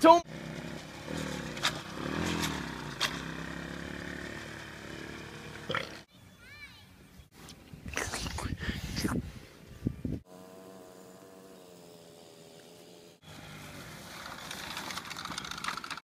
Don't